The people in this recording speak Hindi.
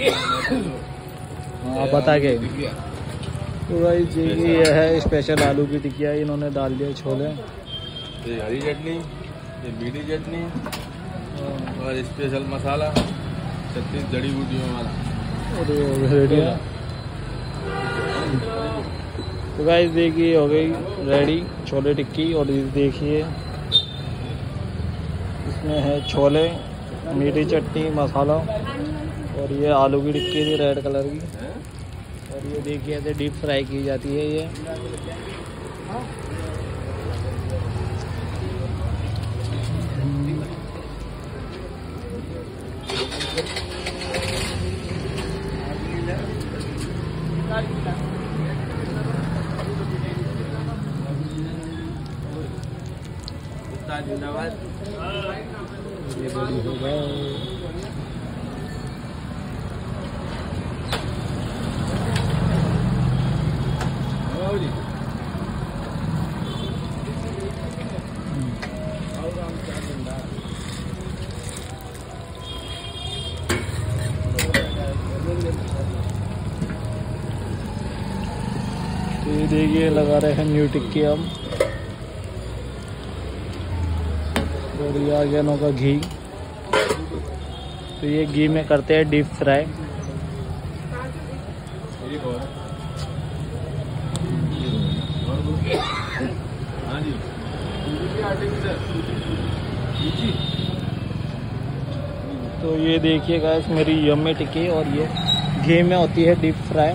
हाँ बता के। तो भाई जी ये है स्पेशल आलू की टिकिया इन्होंने डाल दिया छोले। ये हरी चटनी ये मीठी चटनी और स्पेशल मसाला छत्तीस जड़ी बूटियों वाला। रेडी तो गाइस देखिए हो गई रेडी छोले टिक्की और ये देखिए इसमें है छोले मीठी चटनी मसाला। और ये आलू की टिक्की थी रेड कलर की। और ये देखिए ऐसे डीप फ्राई की जाती है ये। जिंदाबाद ये देखिए, लगा रहे हैं न्यू टिक्की हम और ये आ गया नौ का घी। तो ये घी में करते हैं डीप फ्राई तो ये देखिए गाइस मेरी यम्मी टिक्की और ये घी में होती है डीप फ्राई